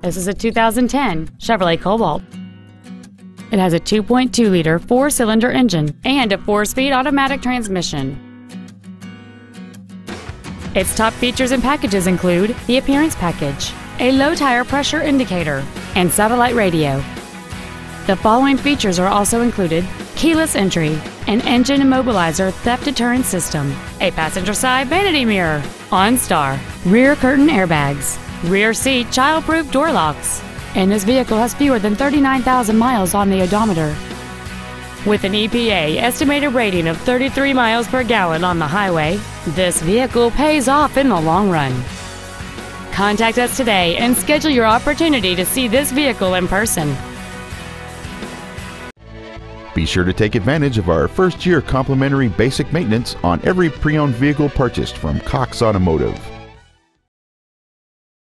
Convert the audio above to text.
This is a 2010 Chevrolet Cobalt. It has a 2.2 liter four cylinder engine and a four speed automatic transmission. Its top features and packages include the appearance package, a low tire pressure indicator, and satellite radio. The following features are also included keyless entry, an engine immobilizer theft deterrent system, a passenger side vanity mirror, OnStar, rear curtain airbags, rear seat childproof door locks, and this vehicle has fewer than 39,000 miles on the odometer. With an EPA estimated rating of 33 miles per gallon on the highway, this vehicle pays off in the long run. Contact us today and schedule your opportunity to see this vehicle in person. Be sure to take advantage of our first year complimentary basic maintenance on every pre owned vehicle purchased from Cox Automotive.